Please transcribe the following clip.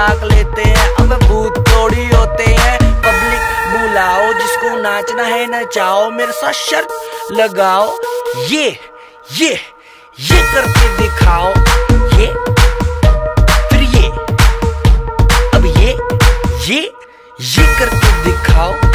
मज़ाक लेते हैं, अब भूत थोड़ी होते हैं। पब्लिक बुलाओ, जिसको नाचना है, नचाओ, मेरे साथ शर्त लगाओ। ये ये ये करके दिखाओ। ये, फिर ये, अब ये ये ये करके दिखाओ ये करके दिखाओ।